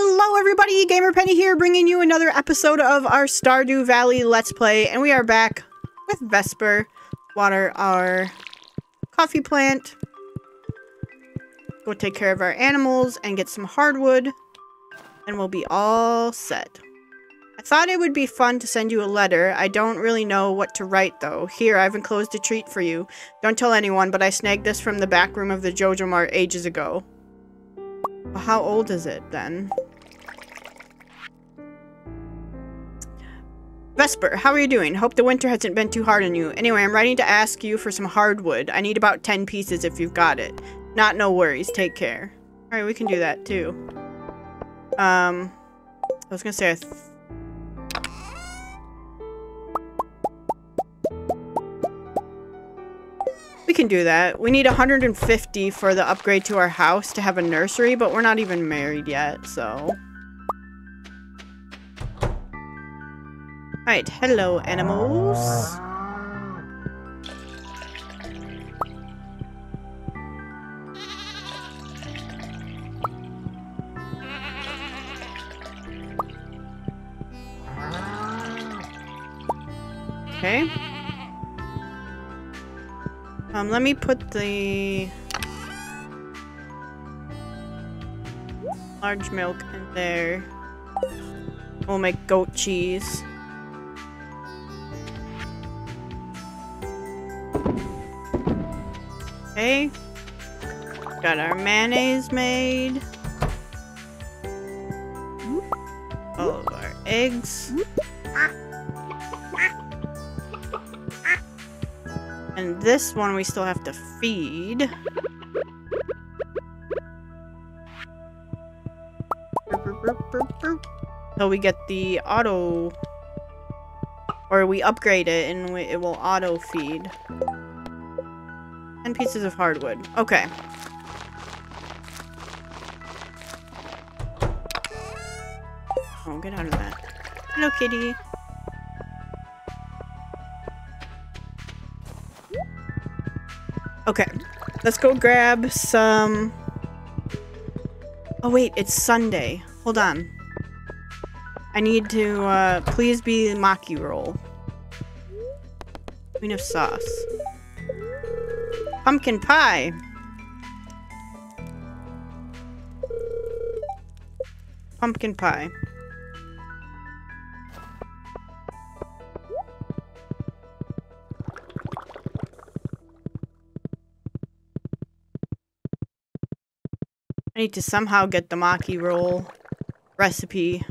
Hello everybody, Gamer Penny here, bringing you another episode of our Stardew Valley Let's Play, and we are back with Vesper, water our coffee plant, go take care of our animals, and get some hardwood, and we'll be all set. I thought it would be fun to send you a letter. I don't really know what to write though. Here, I've enclosed a treat for you. Don't tell anyone, but I snagged this from the back room of the Joja Mart ages ago. How old is it then? Vesper, how are you doing? Hope the winter hasn't been too hard on you. Anyway, I'm writing to ask you for some hardwood. I need about 10 pieces if you've got it. Not no worries. Take care. Alright, we can do that too. Um, I was gonna say I We can do that. We need 150 for the upgrade to our house to have a nursery, but we're not even married yet, so... Alright, hello animals. Okay. Um, let me put the large milk in there. We'll make goat cheese. Okay. Got our mayonnaise made. All of our eggs. And this one we still have to feed. So we get the auto... Or we upgrade it and it will auto 10 pieces of hardwood. Okay. Oh, get out of that. Hello, kitty. Okay. Let's go grab some... Oh, wait. It's Sunday. Hold on. I need to, uh, please be maki roll. Queen of sauce. Pumpkin pie. Pumpkin pie. I need to somehow get the maki roll recipe.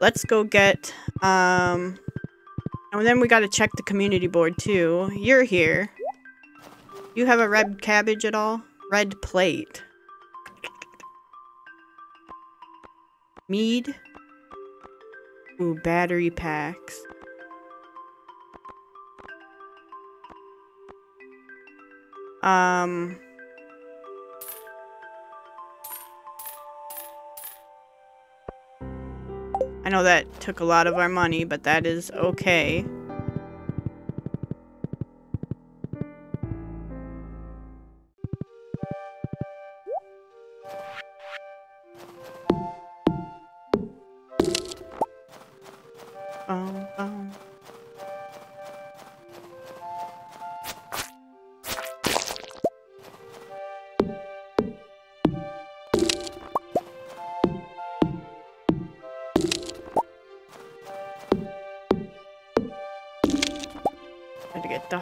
Let's go get, um, and then we gotta check the community board too. You're here. You have a red cabbage at all? Red plate. Mead. Ooh, battery packs. Um... I know that took a lot of our money, but that is okay.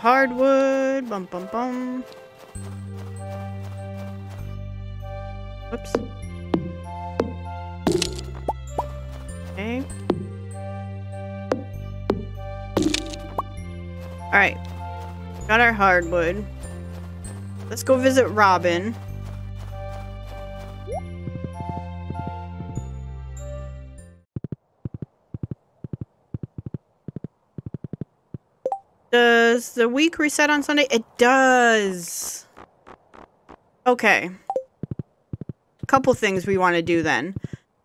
Hardwood. Bum bum bum. Whoops. Okay. Alright. Got our hardwood. Let's go visit Robin. Does the week reset on Sunday? It does. Okay. A couple things we want to do then.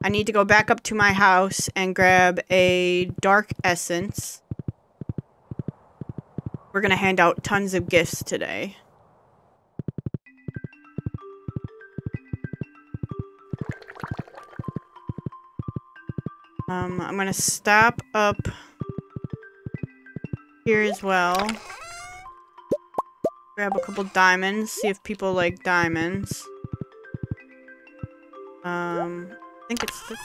I need to go back up to my house and grab a dark essence. We're going to hand out tons of gifts today. Um, I'm going to stop up here as well. Grab a couple diamonds, see if people like diamonds. Um, I think it's the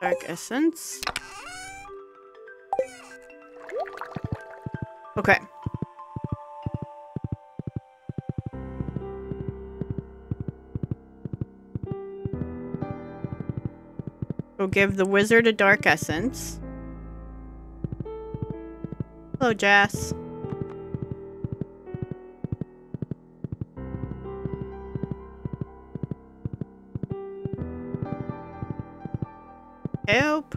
Dark Essence. Okay. We'll give the wizard a dark essence. Hello, Jess. Help.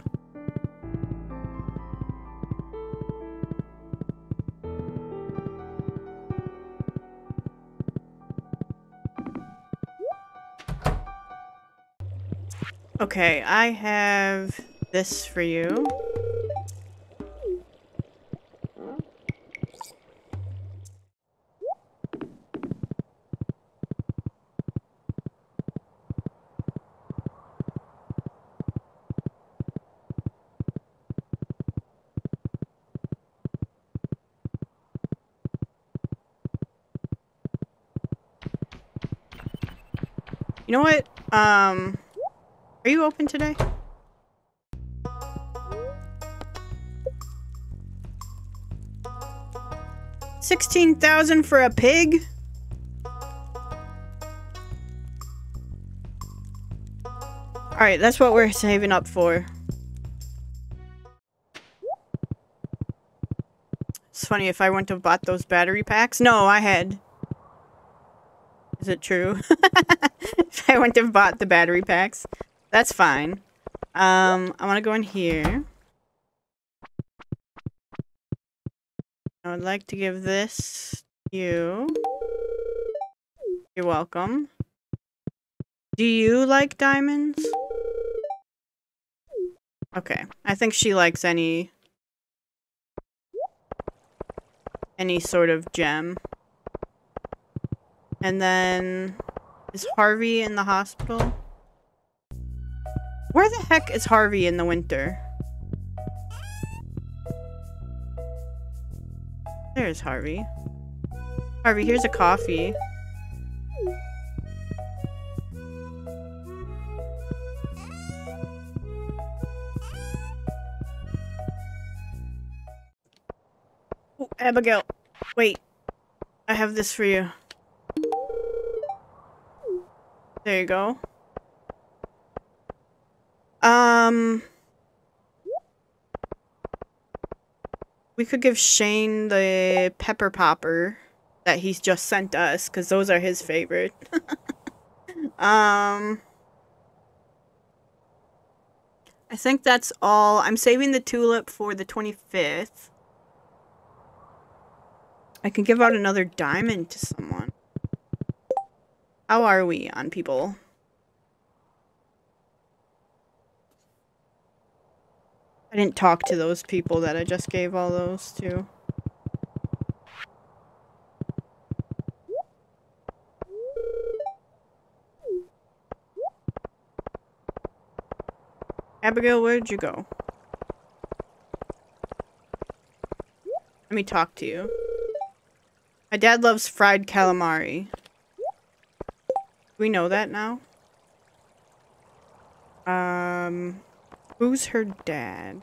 Okay, I have this for you. You know what? Um, are you open today? Sixteen thousand for a pig? Alright, that's what we're saving up for. It's funny if I went to bought those battery packs. No, I had. Is it true? I wouldn't have bought the battery packs. That's fine. Um, I want to go in here. I would like to give this to you. You're welcome. Do you like diamonds? Okay. I think she likes any... Any sort of gem. And then... Is Harvey in the hospital? Where the heck is Harvey in the winter? There's Harvey. Harvey, here's a coffee. Ooh, Abigail, wait. I have this for you. There you go. Um... We could give Shane the pepper popper that he's just sent us, because those are his favorite. um... I think that's all. I'm saving the tulip for the 25th. I can give out another diamond to someone. How are we on people? I didn't talk to those people that I just gave all those to. Abigail, where'd you go? Let me talk to you. My dad loves fried calamari. We know that now? Um, who's her dad?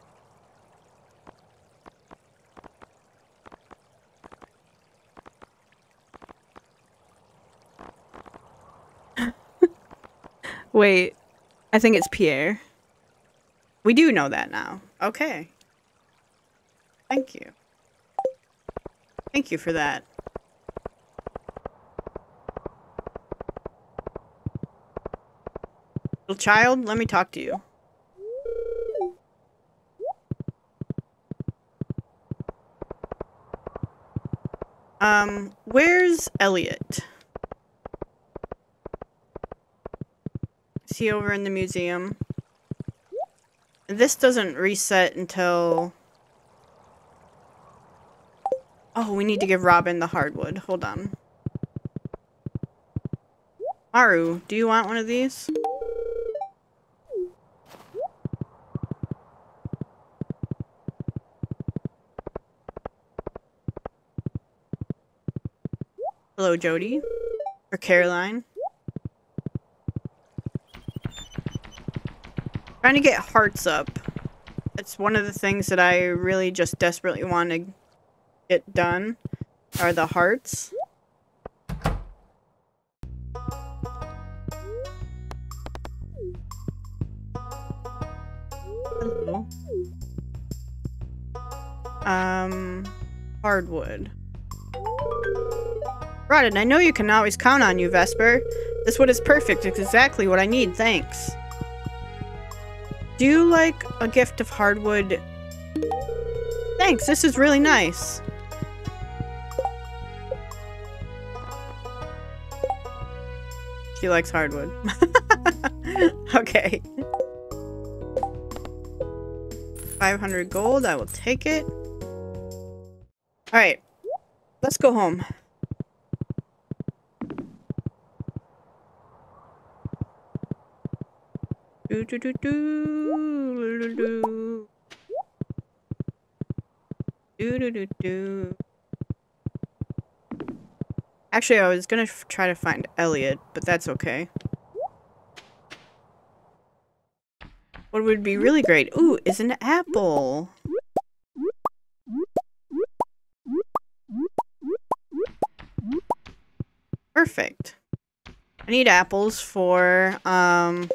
Wait, I think it's Pierre. We do know that now. Okay. Thank you. Thank you for that. Little child, let me talk to you. Um, where's Elliott? Is he over in the museum? This doesn't reset until... Oh, we need to give Robin the hardwood. Hold on. Maru, do you want one of these? Hello, Jodi. Or Caroline. Trying to get hearts up. It's one of the things that I really just desperately want to get done. Are the hearts. Hello. Um, hardwood. Rodden, I know you can always count on you, Vesper. This wood is perfect. It's exactly what I need. Thanks. Do you like a gift of hardwood? Thanks, this is really nice. She likes hardwood. okay. 500 gold, I will take it. Alright, let's go home. Do do do do do do do do do. Actually, I was gonna try to find Elliott, but that's okay. What would be really great? Ooh, is an apple. Perfect. I need apples for, um...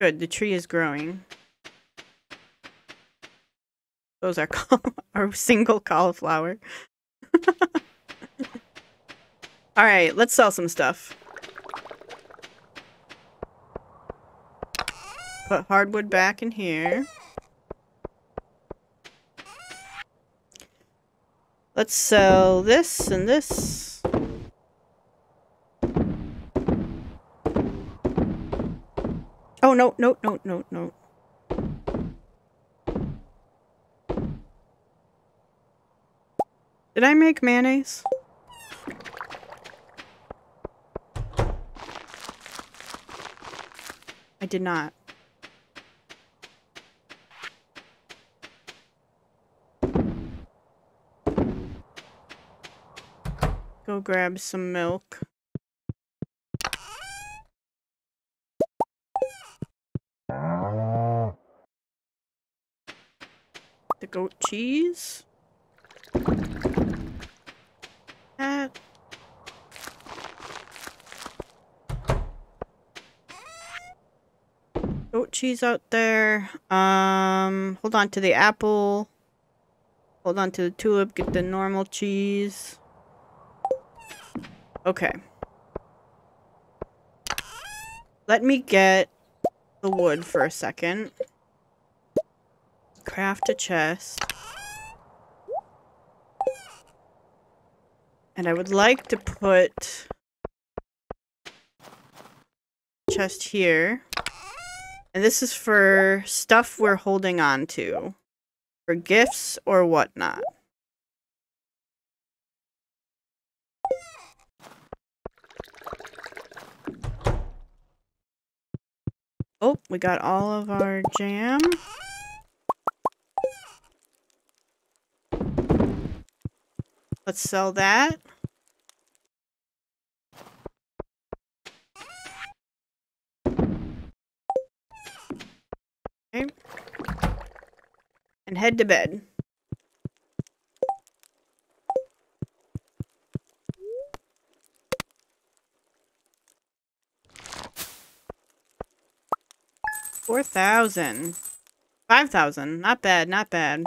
Good, the tree is growing. Those are our single cauliflower. Alright, let's sell some stuff. Put hardwood back in here. Let's sell this and this. Oh, no, no, no, no, no. Did I make mayonnaise? I did not. Go grab some milk. Goat cheese. Goat cheese out there. Um, hold on to the apple. Hold on to the tulip. Get the normal cheese. Okay. Let me get the wood for a second. Craft a chest. And I would like to put chest here. And this is for stuff we're holding on to. For gifts or whatnot. Oh, we got all of our jam. Let's sell that. Okay. And head to bed. Four thousand. Five thousand. Not bad, not bad.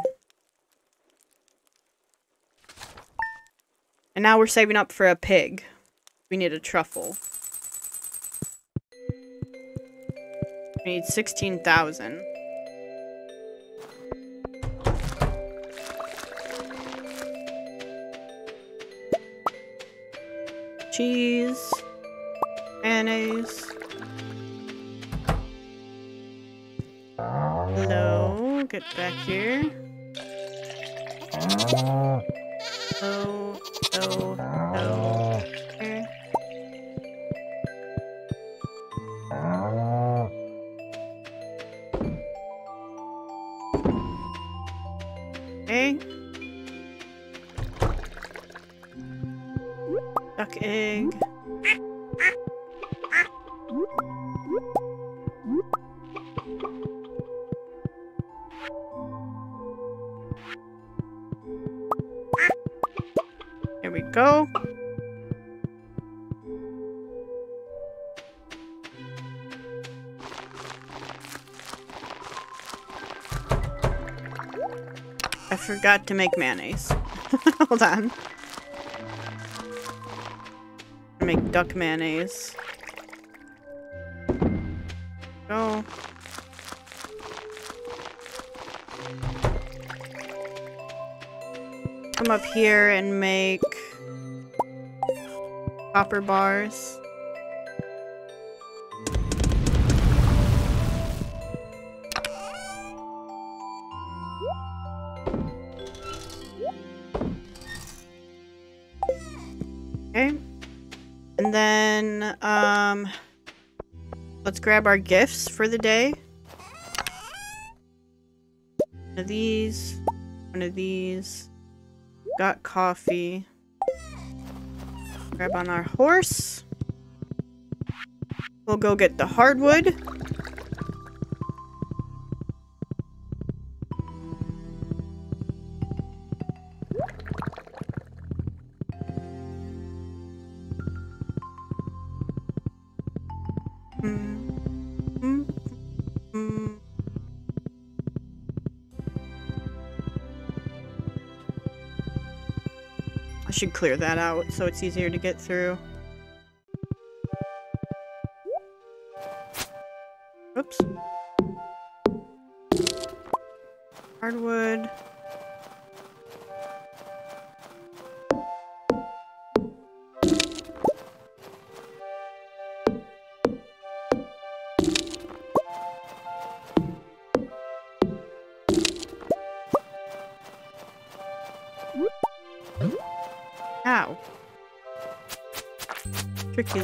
And now we're saving up for a pig. We need a truffle. We need 16,000. Cheese. Mayonnaise. Hello, get back here. Hello, so, Duck egg. Go. I forgot to make mayonnaise. Hold on. Make duck mayonnaise. Go. Come up here and make copper bars. Okay. And then, um, let's grab our gifts for the day. One of these, one of these. Got coffee. Grab on our horse. We'll go get the hardwood. Mm, mm, mm. Should clear that out so it's easier to get through. Oops. Hardwood.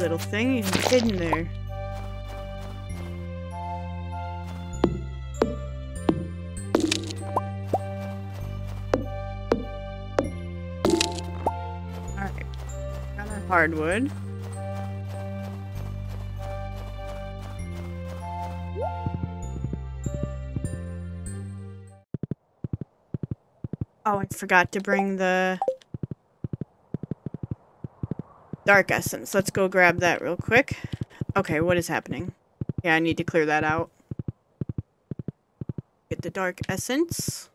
Little thing, hidden there. Alright. Hardwood. Oh, I forgot to bring the Dark Essence. Let's go grab that real quick. Okay, what is happening? Yeah, I need to clear that out. Get the Dark Essence.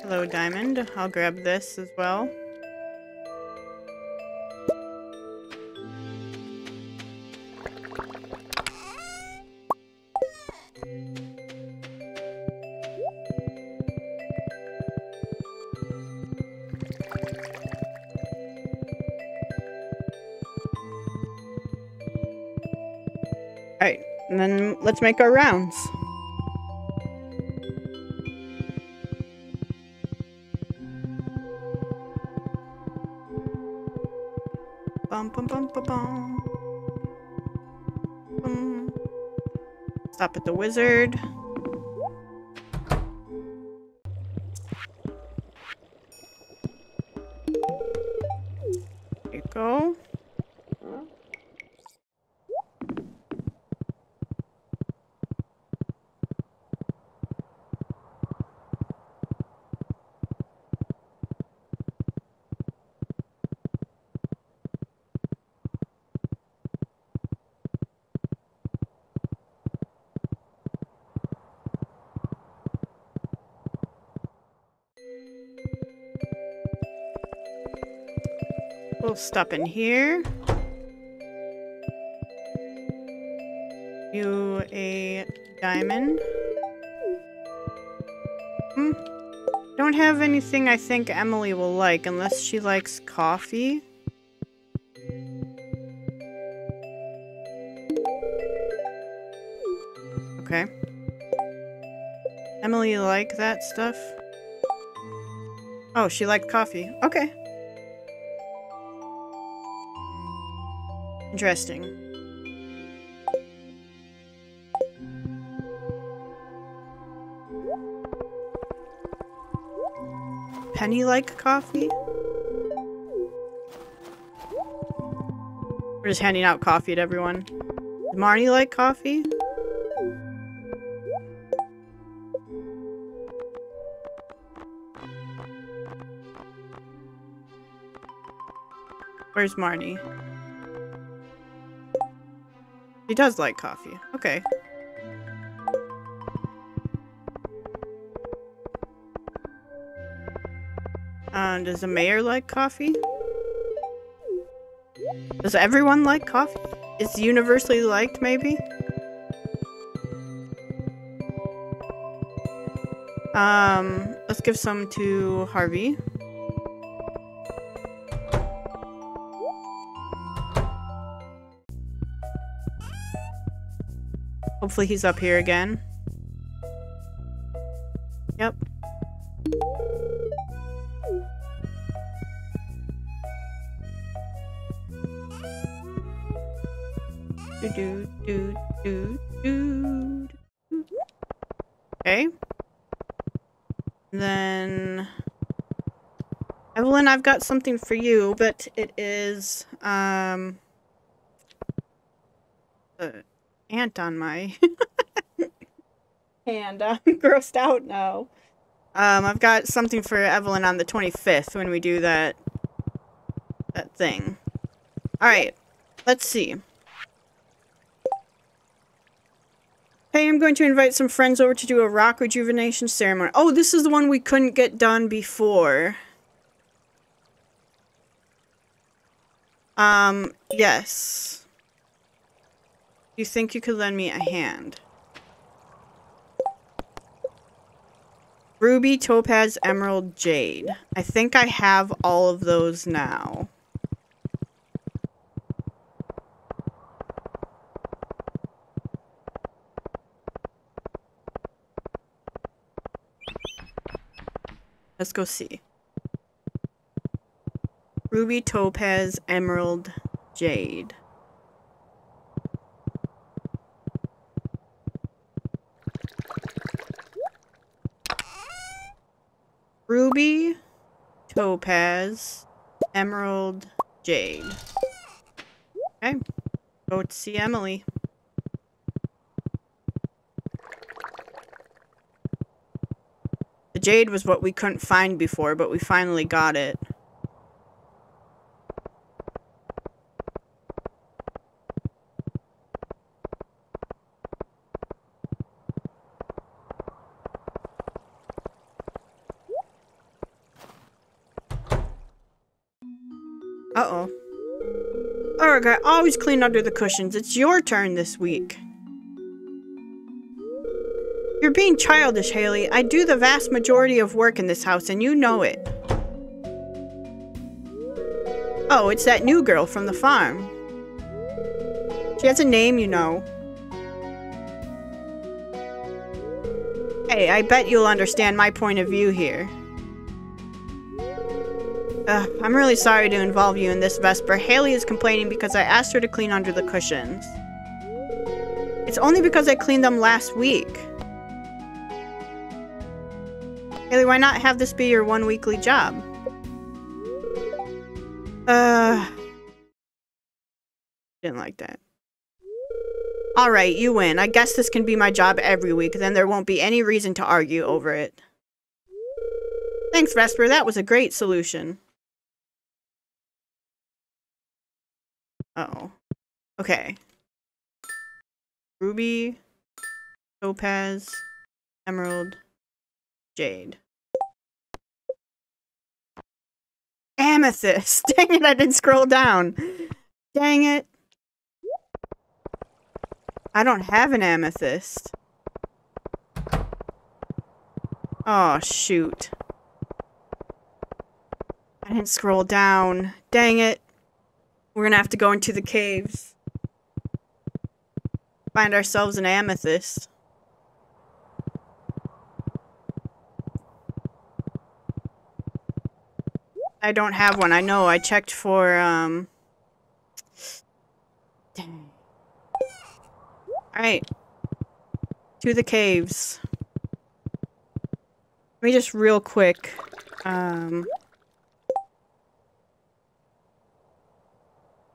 Hello, Diamond. I'll grab this as well. Let's make our rounds. Bum bum bum bum bum. Stop at the wizard. Stop in here. Do a diamond. Hmm. Don't have anything I think Emily will like unless she likes coffee. Okay. Emily, like that stuff? Oh, she liked coffee. Okay. Interesting. Penny like coffee? We're just handing out coffee to everyone. Does Marnie like coffee? Where's Marnie? He does like coffee. Okay. Uh, does the mayor like coffee? Does everyone like coffee? Is universally liked, maybe? Um, let's give some to Harvey. Hopefully he's up here again. Yep. Do do do do do. Okay. Then Evelyn, I've got something for you, but it is um uh, ant on my hand. I'm grossed out now. Um, I've got something for Evelyn on the 25th when we do that that thing. All right, let's see. Hey, I'm going to invite some friends over to do a rock rejuvenation ceremony. Oh, this is the one we couldn't get done before. Um, yes. You think you could lend me a hand? Ruby, Topaz, Emerald, Jade. I think I have all of those now. Let's go see. Ruby, Topaz, Emerald, Jade. Ruby, Topaz, Emerald, Jade. Okay. Go to see Emily. The Jade was what we couldn't find before, but we finally got it. I always clean under the cushions. It's your turn this week. You're being childish, Haley. I do the vast majority of work in this house, and you know it. Oh, it's that new girl from the farm. She has a name, you know. Hey, I bet you'll understand my point of view here. Ugh, I'm really sorry to involve you in this, Vesper. Haley is complaining because I asked her to clean under the cushions. It's only because I cleaned them last week. Haley, why not have this be your one weekly job? Uh... Didn't like that. Alright, you win. I guess this can be my job every week, then there won't be any reason to argue over it. Thanks, Vesper. That was a great solution. Oh Okay. Ruby, Topaz, Emerald, Jade. Amethyst! Dang it, I didn't scroll down. Dang it. I don't have an amethyst. Oh, shoot. I didn't scroll down. Dang it. We're gonna have to go into the caves. Find ourselves an amethyst. I don't have one. I know. I checked for, um... Dang. Alright. To the caves. Let me just real quick, um...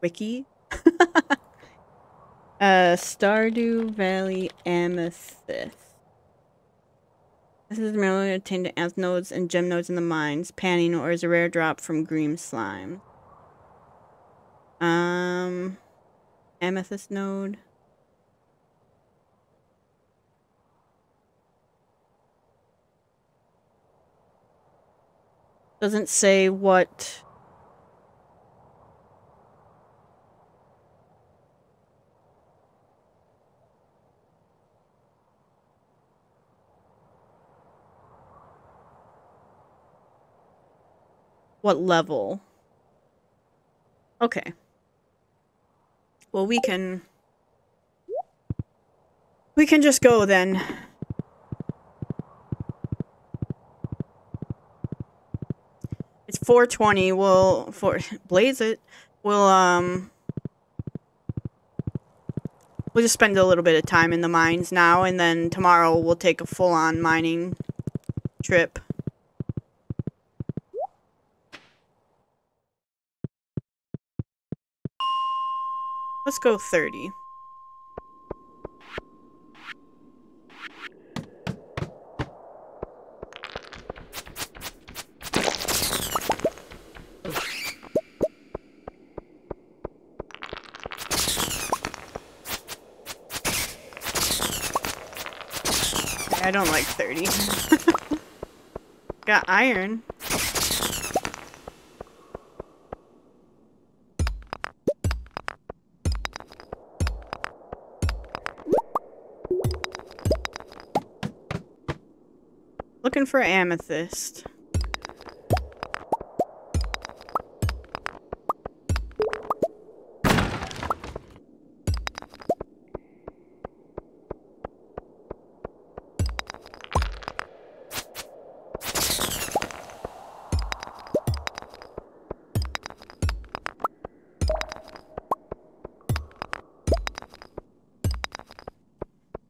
Wiki? uh, Stardew Valley Amethyst. This is merely obtained as nodes and gem nodes in the mines, panning, or is a rare drop from green slime. Um, amethyst node. Doesn't say what What level? Okay. Well, we can... We can just go then. It's 420. We'll... For, blaze it. We'll, um... We'll just spend a little bit of time in the mines now, and then tomorrow we'll take a full-on mining trip. Let's go 30. I don't like 30. Got iron. For amethyst.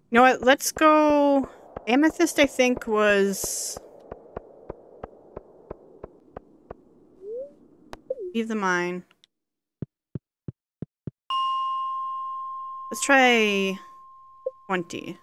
You know what? Let's go... Amethyst, I think, was... Leave the mine. Let's try 20.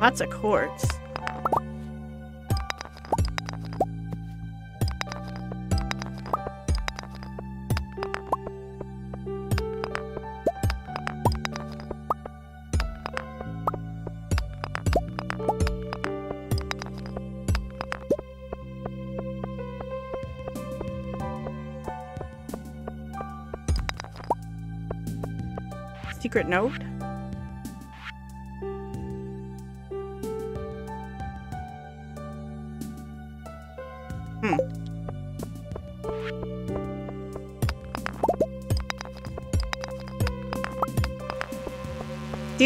Lots of quartz. Secret note?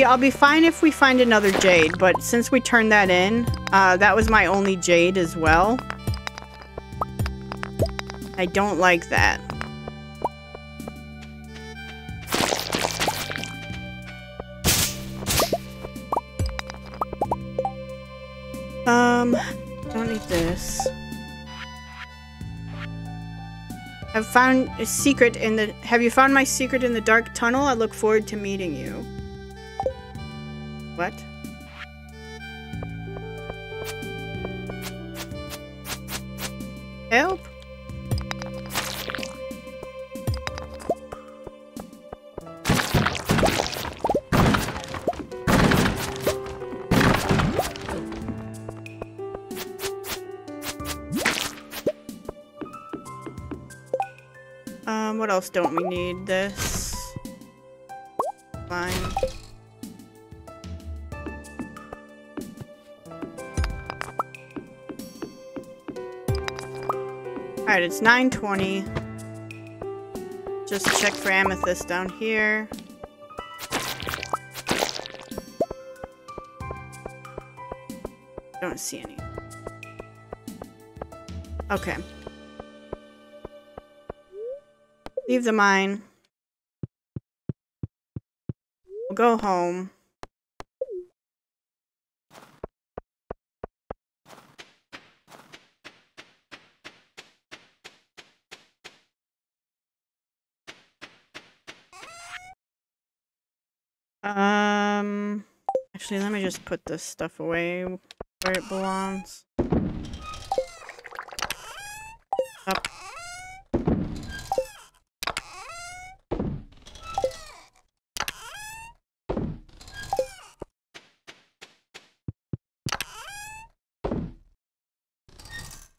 I'll be fine if we find another jade, but since we turned that in, uh, that was my only jade as well. I don't like that. Um, don't need this. Have found a secret in the- Have you found my secret in the dark tunnel? I look forward to meeting you. Um, what else don't we need? This. Fine. Alright, it's 920. Just check for amethyst down here. Don't see any. Okay. Leave the mine. We'll go home. Um, actually, let me just put this stuff away where it belongs. Up.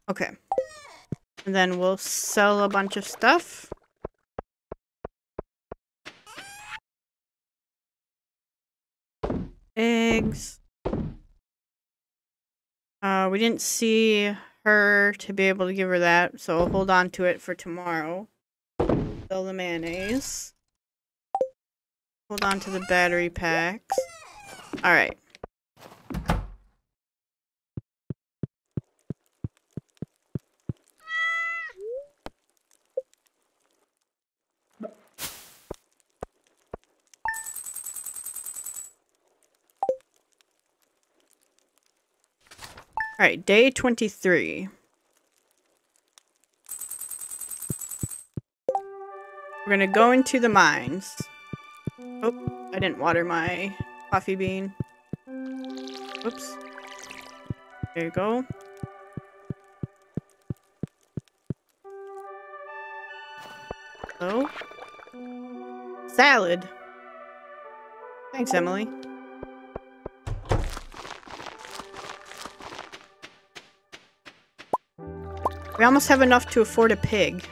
Okay. And then we'll sell a bunch of stuff. Eggs. Uh, we didn't see her to be able to give her that, so I'll hold on to it for tomorrow. Sell the mayonnaise. Hold on to the battery packs. Alright. Alright, day 23. We're gonna go into the mines. Oh, I didn't water my coffee bean. Oops. There you go. Hello? Salad. Thanks, Emily. We almost have enough to afford a pig.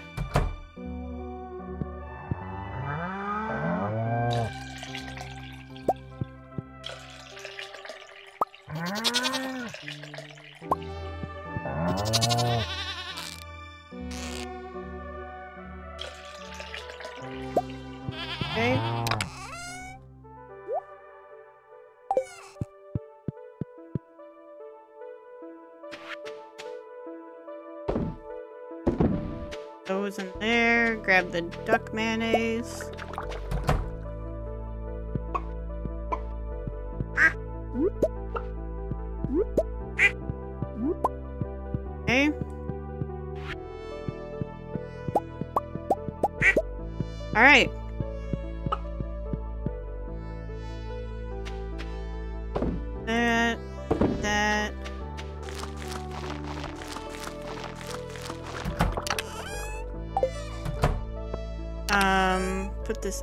Those in there. Grab the duck mayonnaise. All right.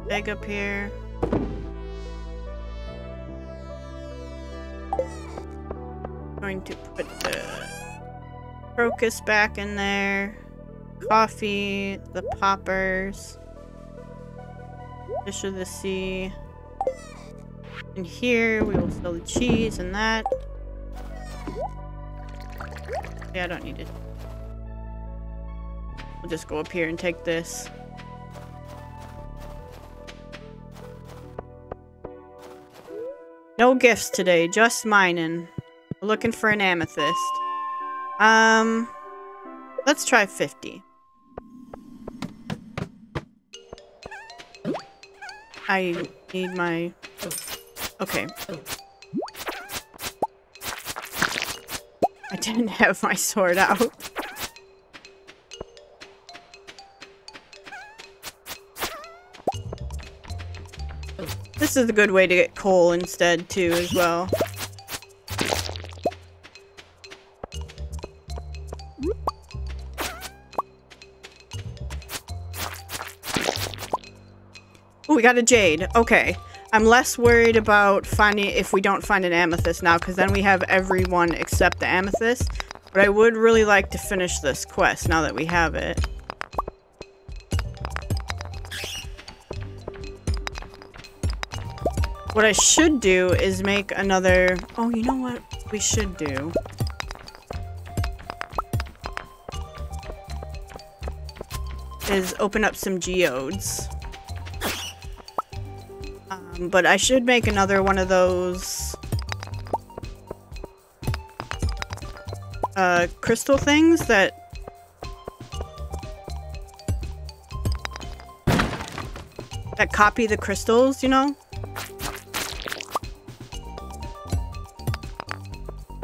Egg up here. Going to put the crocus back in there. Coffee, the poppers. Fish of the sea. In here, we will sell the cheese and that. Yeah, I don't need it. We'll just go up here and take this. No gifts today, just mining. Looking for an amethyst. Um, let's try 50. I need my... Okay. I didn't have my sword out. This is a good way to get coal instead, too, as well. We got a jade. Okay. I'm less worried about finding if we don't find an amethyst now, because then we have everyone except the amethyst. But I would really like to finish this quest now that we have it. What I should do is make another... Oh, you know what we should do? Is open up some geodes. Um, but I should make another one of those... Uh, crystal things that that copy the crystals, you know?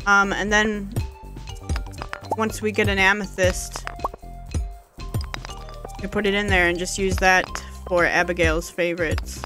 Um, and then once we get an amethyst, we put it in there and just use that for Abigail's favorites.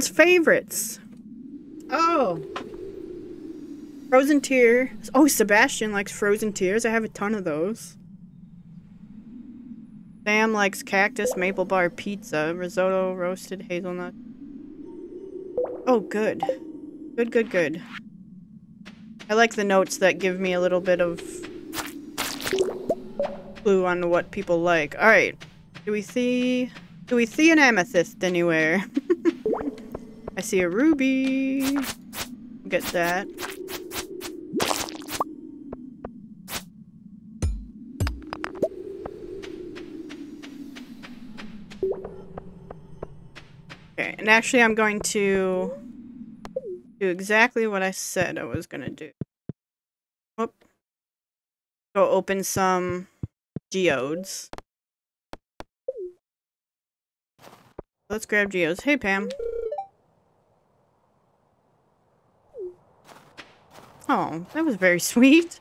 Everyone's favorites. Oh. Frozen tear. Oh, Sebastian likes frozen tears. I have a ton of those. Sam likes cactus, maple bar pizza, risotto, roasted hazelnut. Oh, good. Good, good, good. I like the notes that give me a little bit of clue on what people like. Alright. Do we see... Do we see an amethyst anywhere? I see a ruby. Get that. Okay, and actually I'm going to do exactly what I said I was going to do. Whoop. Go open some geodes. Let's grab geodes. Hey, Pam. Oh, that was very sweet.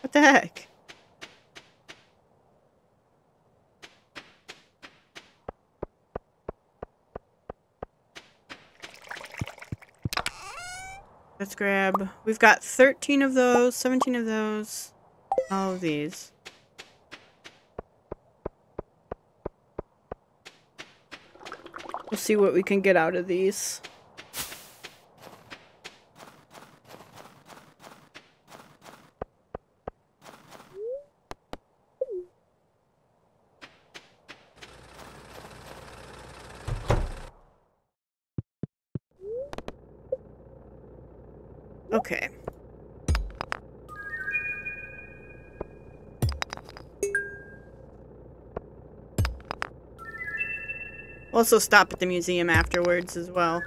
What the heck? Let's grab... We've got 13 of those, 17 of those, all of these. We'll see what we can get out of these. Also stop at the museum afterwards as well.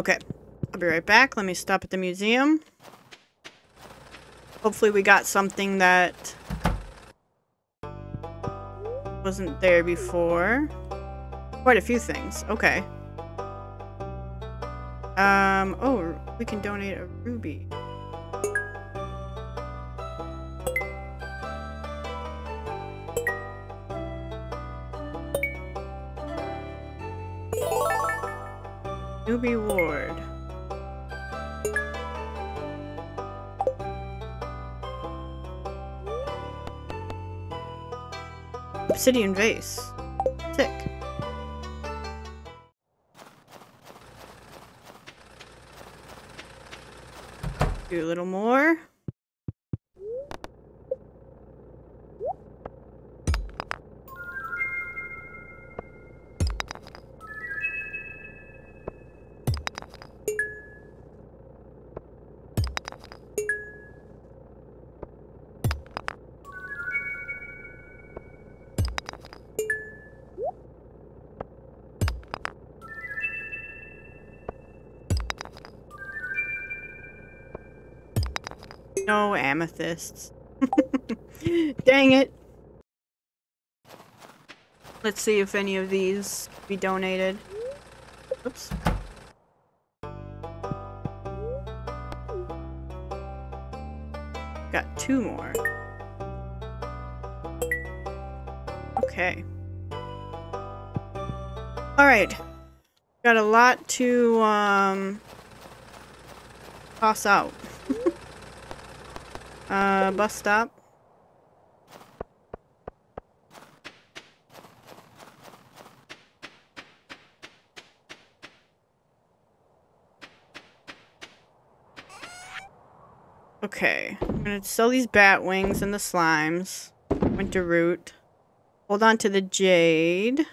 Okay. I'll be right back. Let me stop at the museum. Hopefully we got something that wasn't there before. Quite a few things. Okay. Um, oh, we can donate a ruby. Ruby Ward. Obsidian vase. Sick. Do a little more. Amethysts. Dang it. Let's see if any of these be donated. Oops. Got two more. Okay. Alright. Got a lot to, um, toss out. Uh, bus stop. Okay, I'm gonna sell these bat wings and the slimes. Winter root. Hold on to the jade.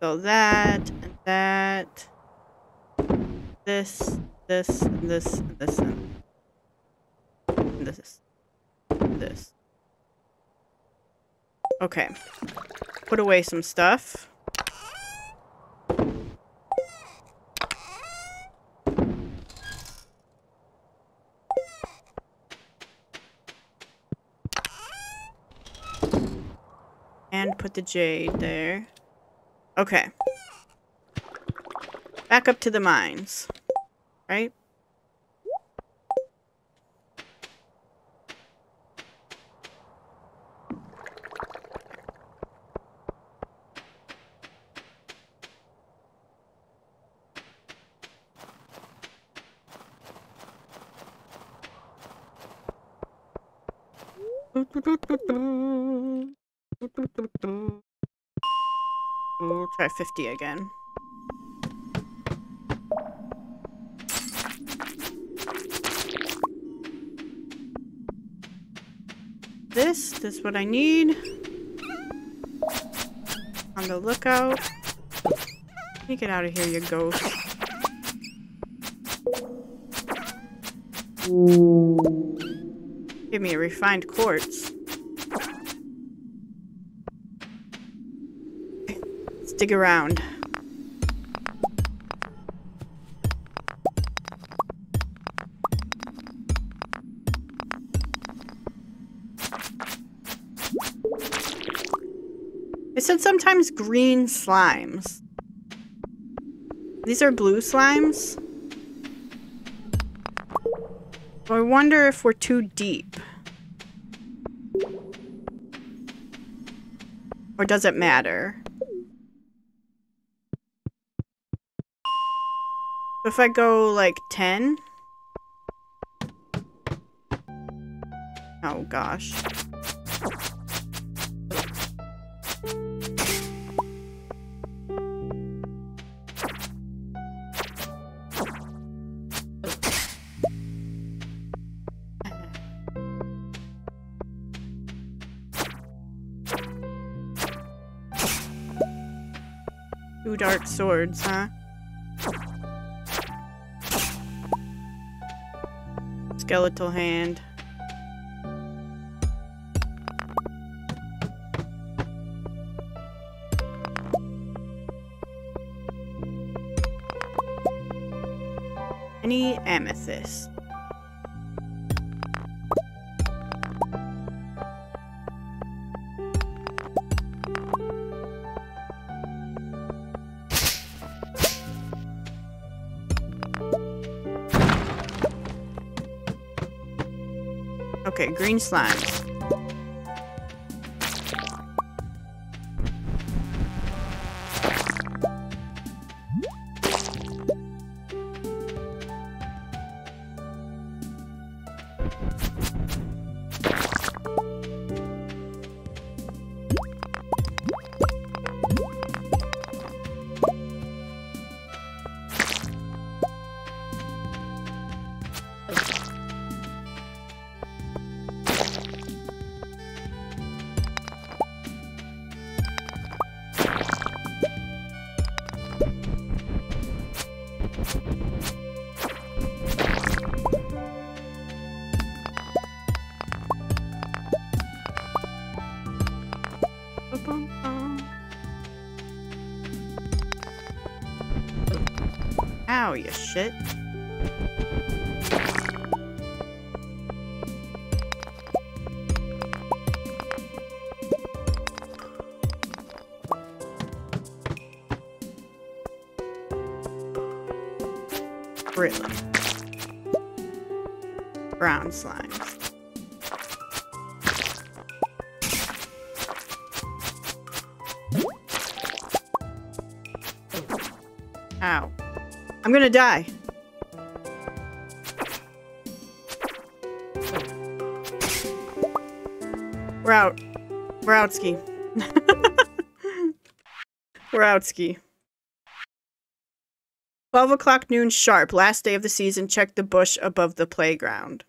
So that, and that. This, this, and this, and this, this. and This. Okay. Put away some stuff. And put the jade there. Okay. Back up to the mines. Right? We'll try 50 again. This, this is what I need. On the lookout. Me get out of here, you ghost. Give me a refined quartz. Let's around. It said sometimes green slimes. These are blue slimes? I wonder if we're too deep. Or does it matter? If I go like 10? Oh gosh. Two dark swords, huh? Skeletal hand. Any amethyst. Green slimes. You shit. Really? Brown slimes. Gonna die. We're out. We're out ski. We're out ski. 12 o'clock noon sharp, last day of the season. Check the bush above the playground.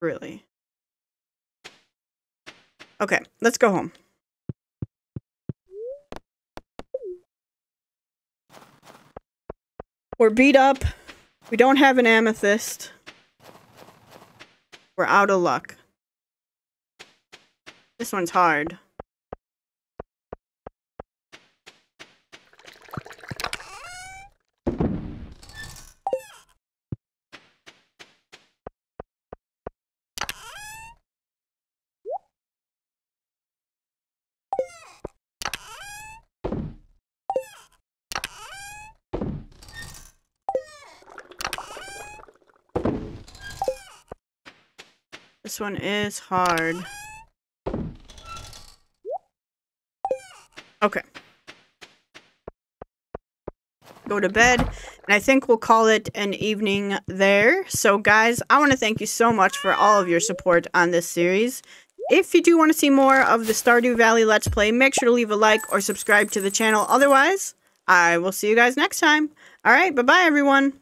Really? Okay, let's go home. We're beat up. We don't have an amethyst. We're out of luck. This one's hard. One is hard. Okay. Go to bed. And I think we'll call it an evening there. So, guys, I want to thank you so much for all of your support on this series. If you do want to see more of the Stardew Valley Let's Play, make sure to leave a like or subscribe to the channel. Otherwise, I will see you guys next time. All right, bye-bye, everyone.